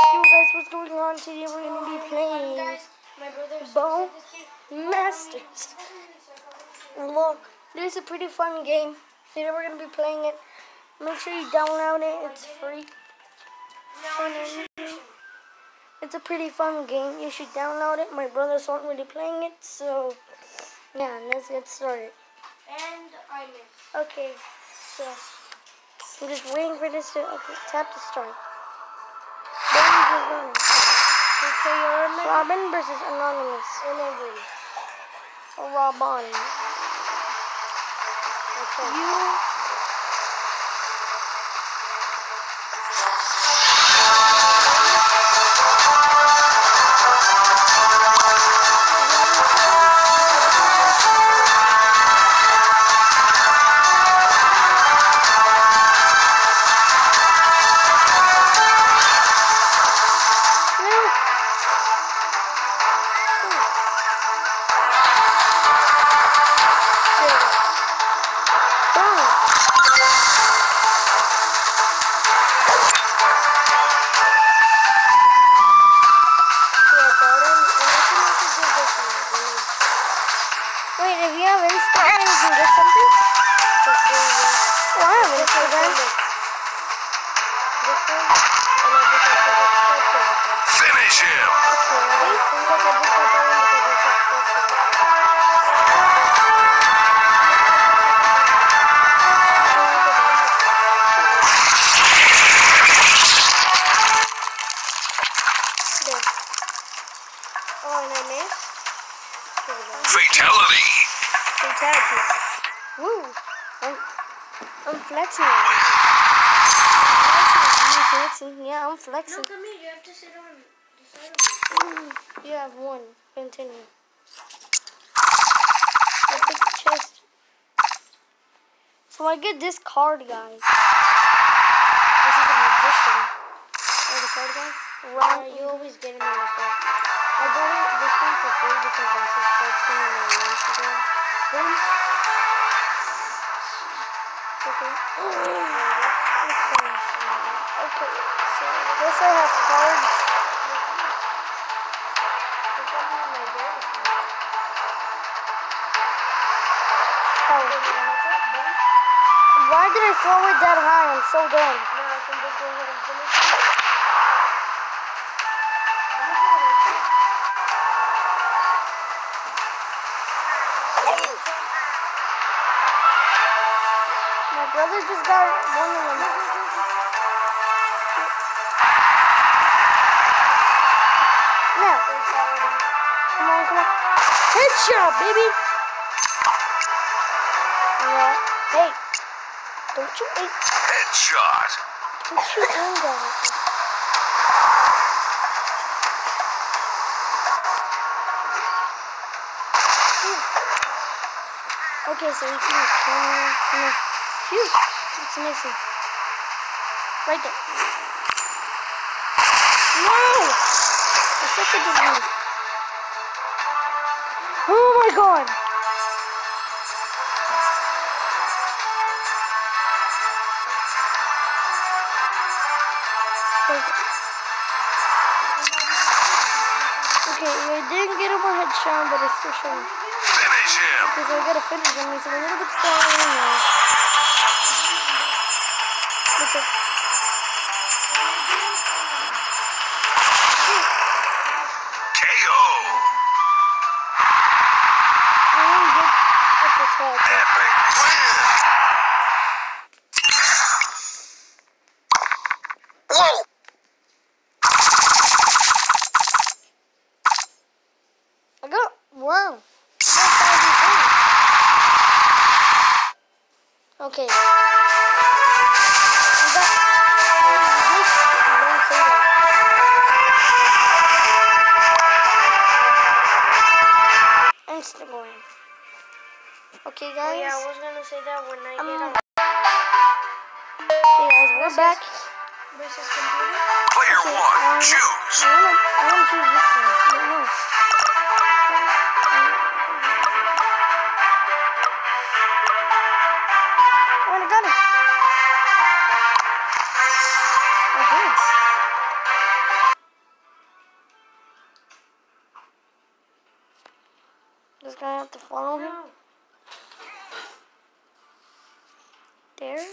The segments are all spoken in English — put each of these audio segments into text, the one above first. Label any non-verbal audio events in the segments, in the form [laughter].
Yo guys, what's going on? Today we're gonna be playing Bone Masters. Look, this is a pretty fun game. Today we're gonna be playing it. Make sure you download it. It's free. It's a pretty fun game. You should download it. My brothers aren't really playing it, so yeah, let's get started. And I missed. Okay, so I'm just waiting for this to okay, tap to start. Robin versus Anonymous. Or Robin. Okay. You Fatality. Fatality. Woo. I'm, I'm flexing. I'm flexing. Yeah, I'm No, flexing. come here. You have to sit on the side of me. You have one. Continue. I pick chest. So I get this card, guys. This is a magician. Oh, the card guy? Yeah, uh, Round. you always get him in the set. I got it this one for free because I subscribed to him on Instagram. Boom. Okay. Okay. Okay. So this I have cards. Oh. Why did I throw it that high? I'm so dumb. Brother just got one of them. Now, come on, come on. Headshot, baby. Yeah. Hey, don't you aim, Headshot. don't you aim down. Okay, so we can uh, no. Phew, it's missing. Right there. No! I suck at this game. Oh my god! Okay, I didn't get him a headshot, but it's still showing. Because I gotta finish him. He's a little bit far away now. What's up? KO. I want to get up the top. Epic win. Whoa. I got wow. Okay. I got this. Don't say that. Instagram. Okay, guys. Oh yeah, I was gonna say that when I Um, get on Okay, guys, we're back. versus computer. Player Okay, one. um, Choose. I wanna, I wanna choose this one. I don't There? Um, oh,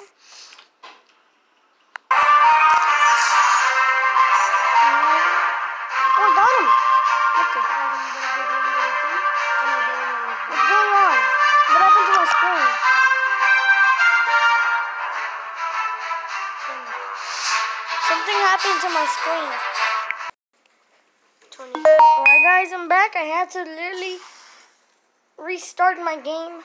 I got him! What's going on? What happened to my screen? Something happened to my screen. 20. Alright guys, I'm back. I had to literally restart my game.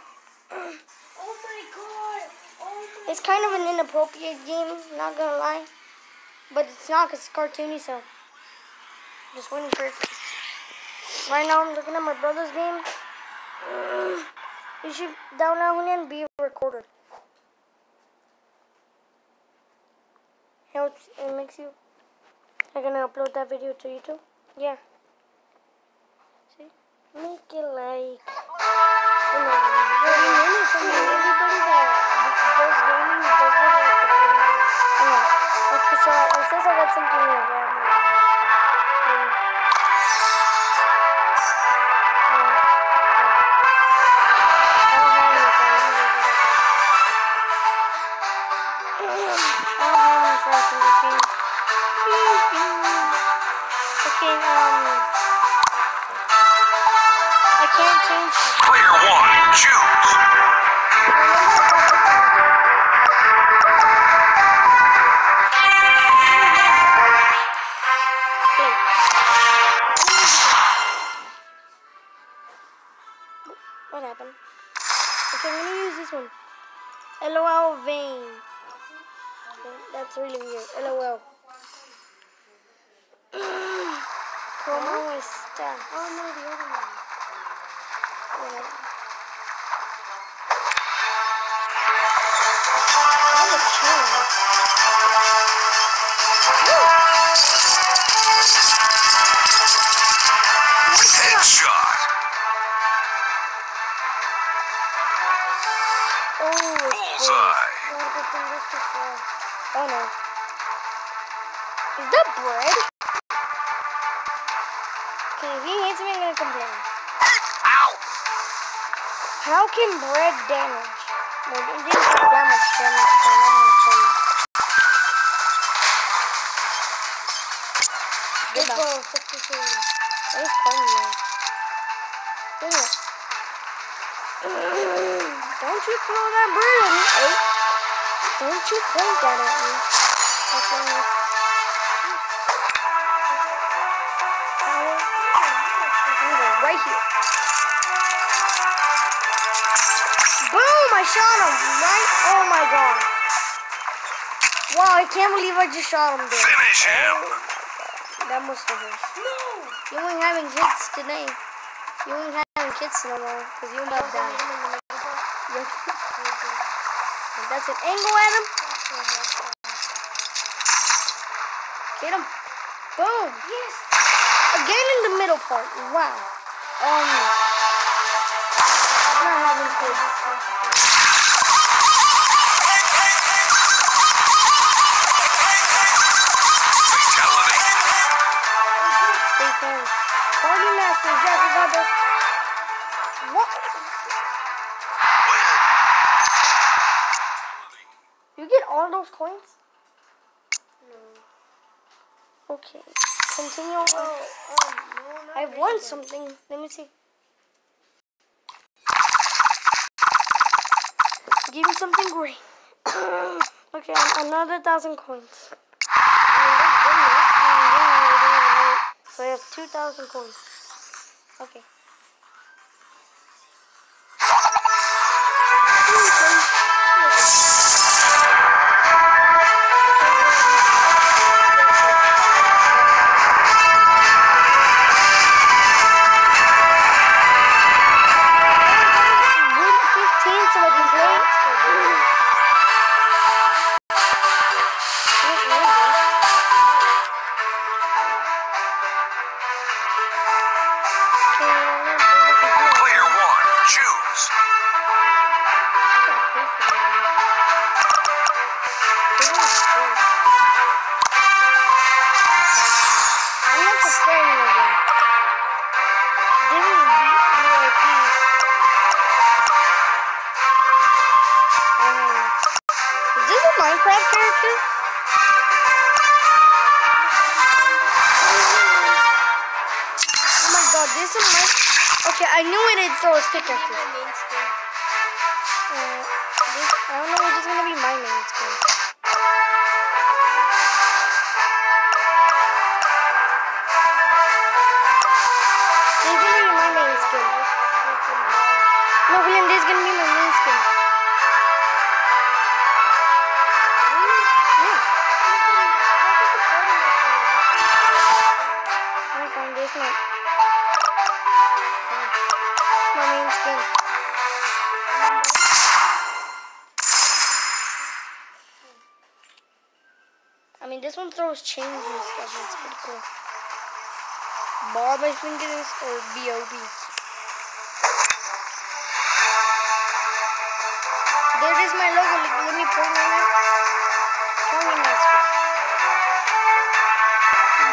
Oh my god! Oh my It's kind of an inappropriate game, not gonna lie. But it's not because it's cartoony, so just waiting for it. Right now, I'm looking at my brother's game. You should download and be recorded. Helps, it makes you. I'm gonna upload that video to YouTube. Yeah. See? Make it like. You know, 30 minutes. I everybody that does gaming does it What happened? Okay, I'm gonna use this one. LOL vein. Okay, That's really weird. LOL. [sighs] Como está? Oh no, the other one. Whatever. I have a channel. Headshot. Oh no. Is that bread? Okay, if he hits me, I'm gonna complain. Ow. How can bread damage? Well, it didn't do damage damage, so I'm gonna kill you. Let's Goodbye. go, 62. What is calling me? Dang it. [clears throat] Don't you throw that bird at me. Hey. Don't you point that at me. That's Right here. Boom! I shot him. Right? Oh my god. Wow, I can't believe I just shot him there. Finish oh him. That must have hurt. No! You ain't having kids today. You ain't having kids no more because you about to die. Yep. And that's an angle at him. Get him. Boom. Yes! Again in the middle part. Wow. Um. I'm not having kids. Fatality. Three times. Party masters. Yes, we coins? Okay. Continue. on. Oh, um, no, I won something. Let me see. Give me something green. [coughs] okay, another thousand coins. So I have two thousand coins. Okay. this a mic? Okay, I knew it did throw his pickaxe. Uh, I don't know, it's just gonna be my main screen. Chains and stuff. That's pretty cool. Bob, I think it is, or B.O.B. There is my logo. Let, me point on it.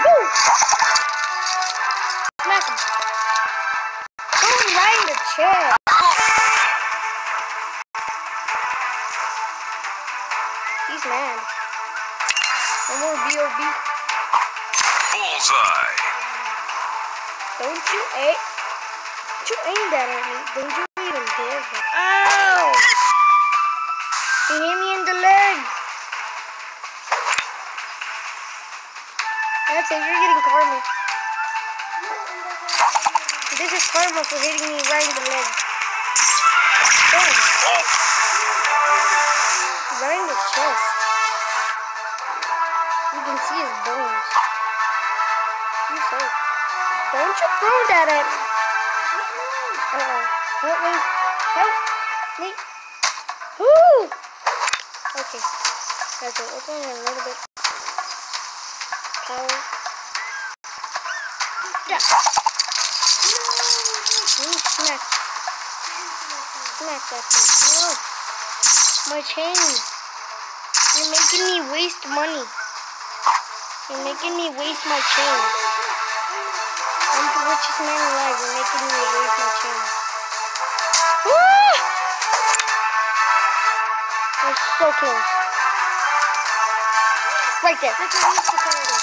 Woo! Smack him. Right in the chair. You aim? Don't you aim that at me? Don't you even dare? Ow! He hit me in the leg. That's it. You're getting karma. This is karma for hitting me right in the leg. Right in the chest. You can see his bones. Don't you throw that at me. Uh-oh. Help me. Help me. Woo! Okay. It. We're going a little bit. Power. Yeah. Ooh, smack. Smack that thing. No. My chain. You're making me waste money. You're making me waste my chains. I'm the richest man alive. You're making me waste my chains. Woo! We're so close. Right there. Look at these security.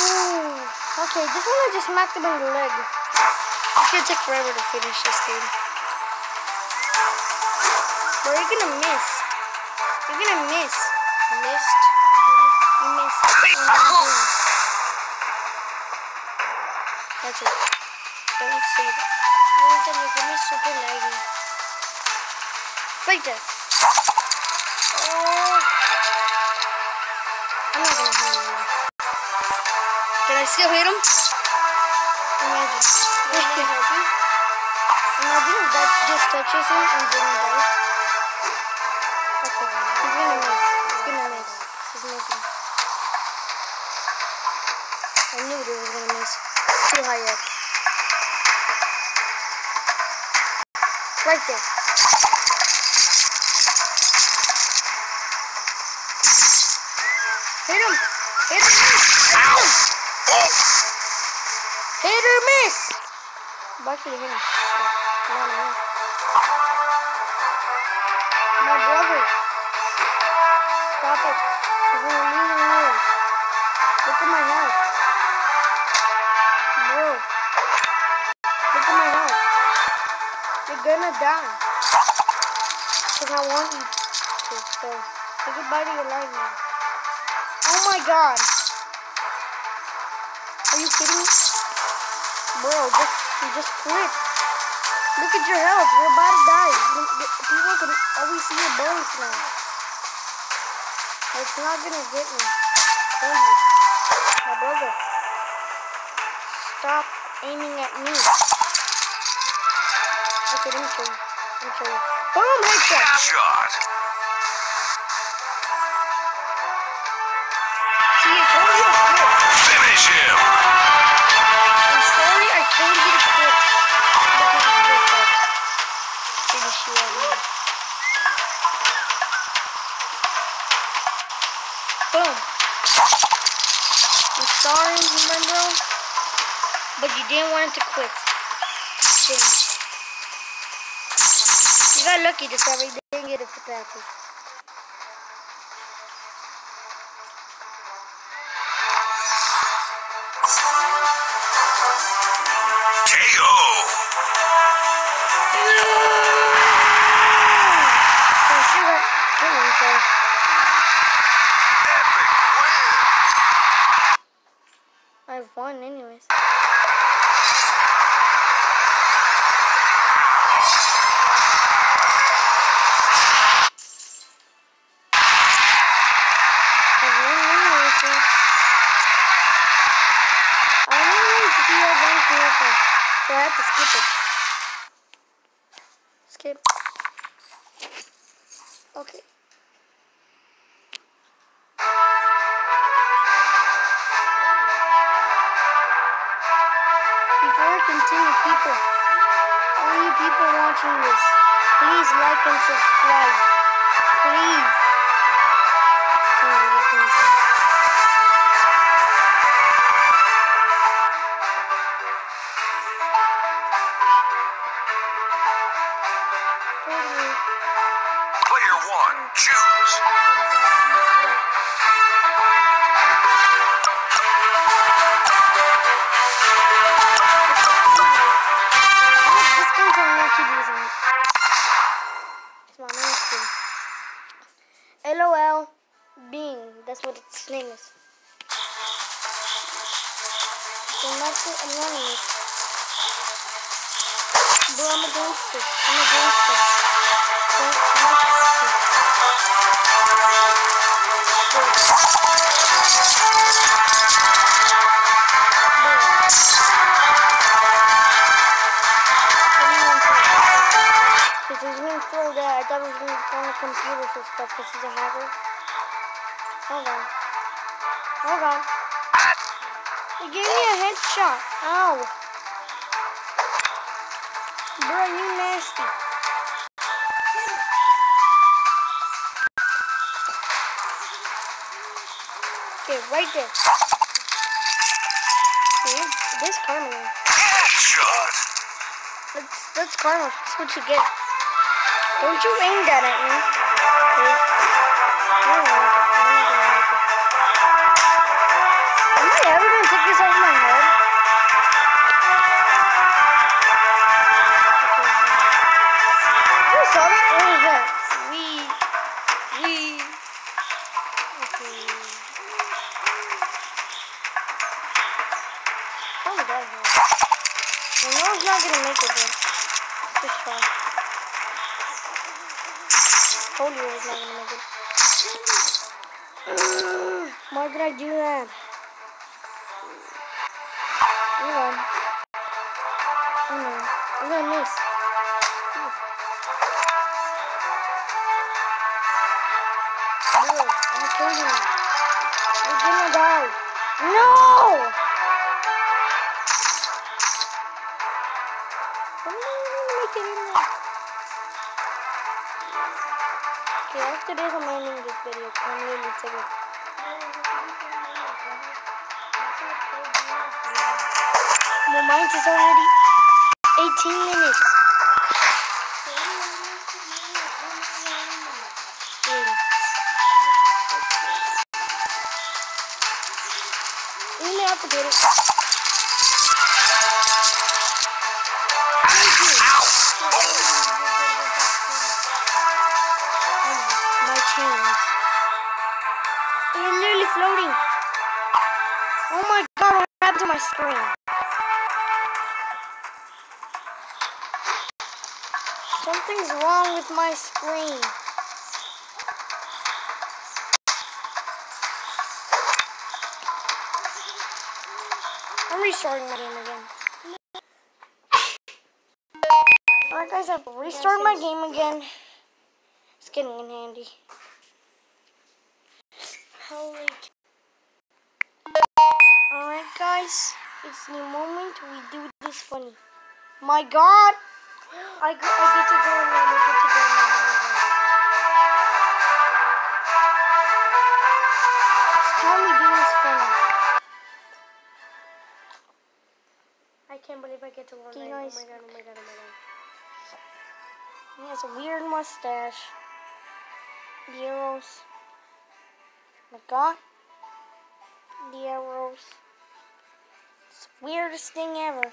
Ooh. Okay, this one I just smacked him in the leg. It's gonna take forever to finish this game. Bro, you're gonna miss. You're gonna miss. Missed. Oh, That's it. Don't say that. No, be super laggy. Right there. Oh. I'm not gonna hit him anymore. Can I still hit him? Imagine. Me to help? Imagine that just touches him and dies. Okay. He's gonna It's too high up. Right there. Hit him! Hit or miss! I hit him! Hit or miss! Actually hit him. Come on. My brother. Stop it. You're gonna leave me here. Look at my health. Die. Because I want you to. So, say goodbye to your life now. Oh my god. Are you kidding me? Bro, just you just quit. Look at your health. You're about to die. People can always see your bones now. It's not gonna get me. Tell you. My brother. Stop aiming at me. You. Let me show you. Boom, headshot. shot. See, I told you to quit. Finish him. I'm sorry I told you to quit. Because of your fault. Finish you now. Boom. I'm sorry, bro. But you didn't want him to quit got lucky this time. We didn't get a penalty. KO. No. Throw that. I thought he was going to throw on the computer for stuff because he's a hacker. Hold on. Hold on. He gave me a headshot. Ow. Bro, you nasty. Okay, right there. See? This karma now. Headshot. That's, that's karma. That's what you get. Don't you aim that at me. Okay? I don't like it. I'm not gonna like it. Am I ever gonna take this off my head? Okay, hold saw that? What was that? We. We. Okay. How did that happen? I know it's not gonna make it, but наградила. Well, mine is already 18 minutes. Really. Really have to get it. With my screen. I'm restarting my game again. Alright guys, I've restarted my game again. It's getting in handy. Holy. Alright guys, it's the moment we do this funny. My god! I, go, I get to go in there and I get to go in there. I can't believe I get to one night. Oh my god, oh my god, oh my god. He has a weird mustache. The arrows. My god. The arrows. It's the weirdest thing ever.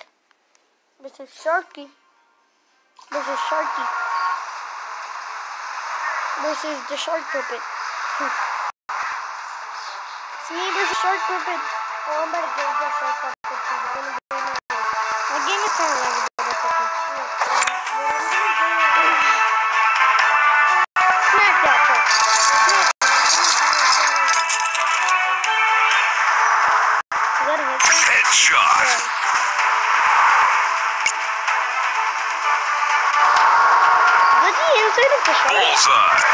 a sharky. There's a sharky. This is the shark puppet. [laughs] See, there's a shark puppet. Oh, I'm about to get the shark puppet. My game is kind of laggy. Bullseye.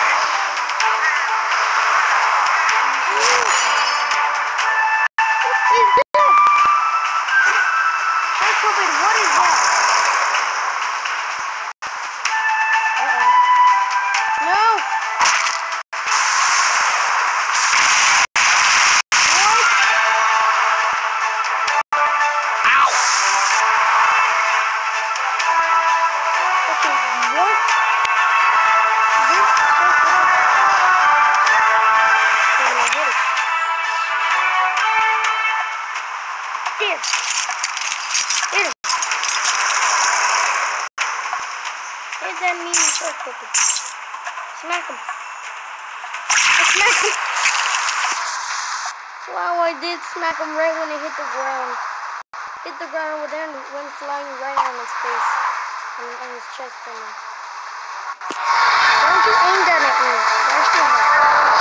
that mean so? Smack him. I him. Wow, I did smack him right when he hit the ground. Hit the ground with him when went flying right on his face. And, and his chest. Don't you aim that at me. That's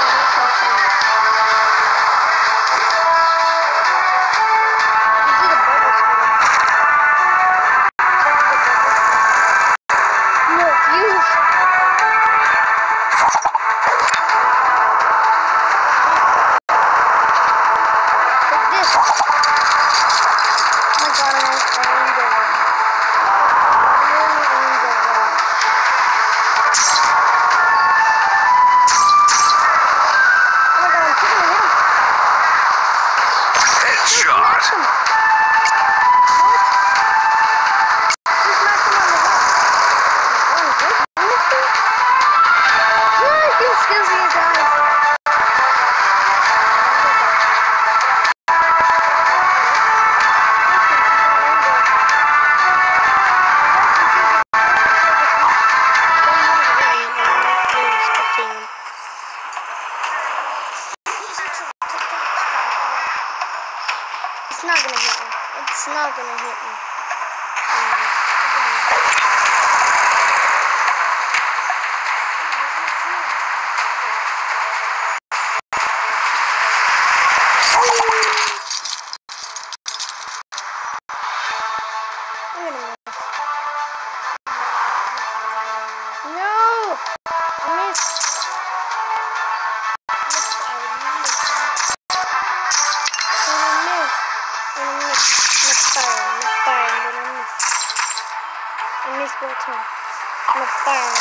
down.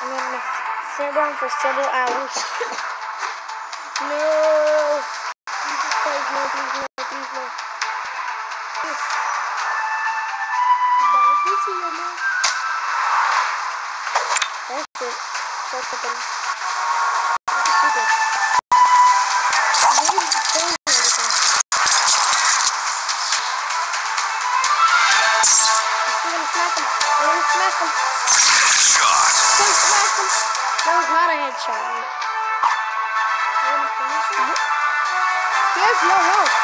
And then sit around for several hours. [laughs] no! Headshot. That was not a headshot. He has no health.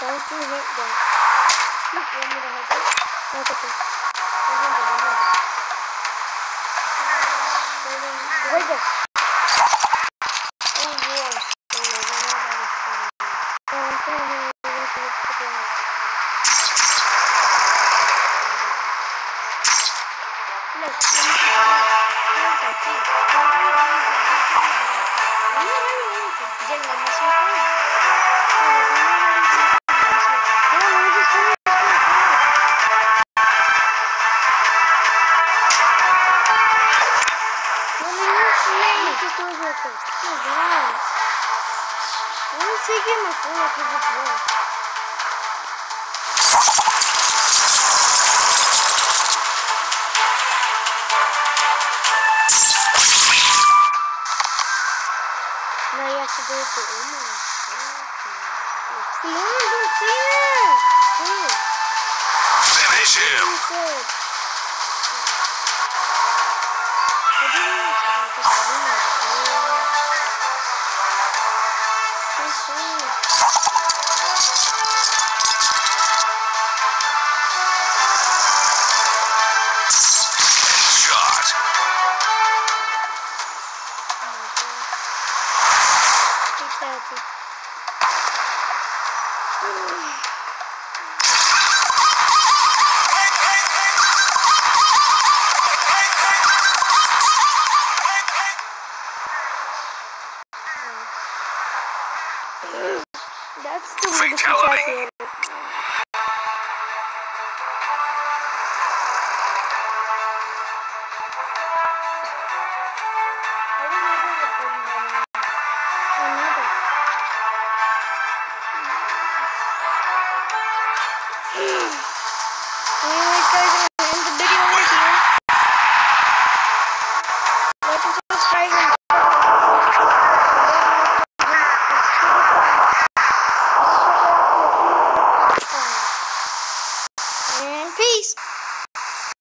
Don't you hit them. That's okay. Let me see. just do it real quick. Oh my god. I'm phone because it's worse. Now you have to do it to Uma. Oh, Come on, don't say that. Hey, Finish him. That's